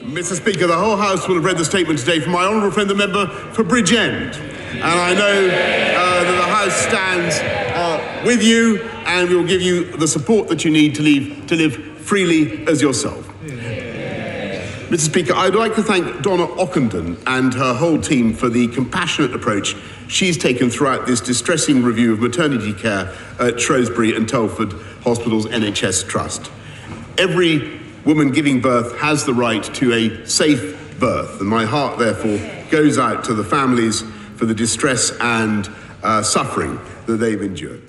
Mr. Speaker, the whole House will have read the statement today from my honourable friend, the member for Bridgend. And I know uh, that the House stands uh, with you and we will give you the support that you need to, leave, to live freely as yourself. Mr. Speaker, I'd like to thank Donna Ockenden and her whole team for the compassionate approach she's taken throughout this distressing review of maternity care at Shrewsbury and Telford Hospitals NHS Trust. Every woman giving birth has the right to a safe birth, and my heart, therefore, goes out to the families for the distress and uh, suffering that they've endured.